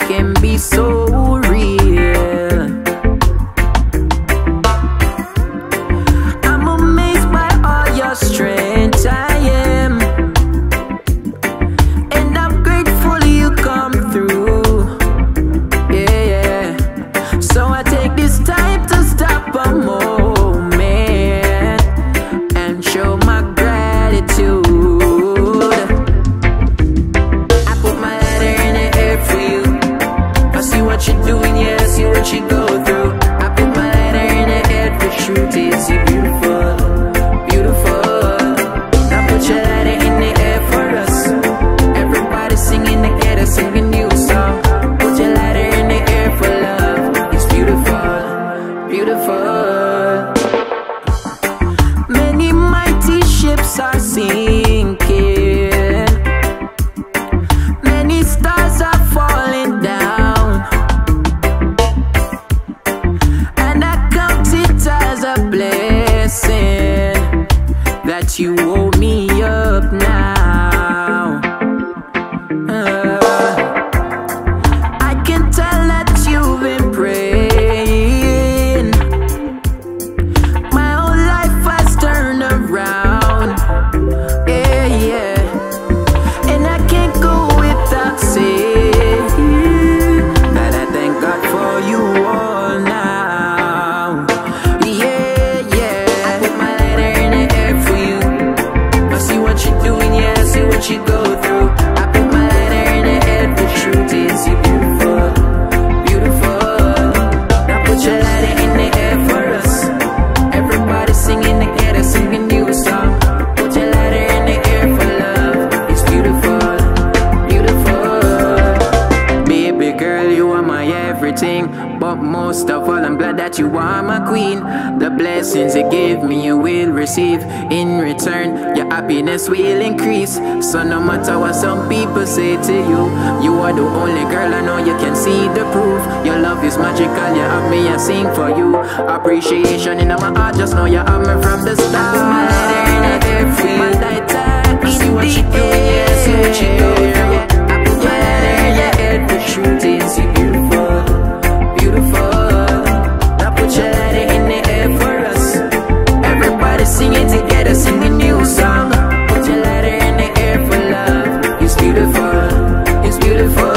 life came hold me up now. what you go that you are my queen. The blessings you give me, you will receive in return. Your happiness will increase. So no matter what some people say to you, you are the only girl I know. You can see the proof. Your love is magical. You have me, I sing for you. Appreciation in my heart, just know you have me from the start. My lighter in. See what you do, yeah, see what you do. beautiful.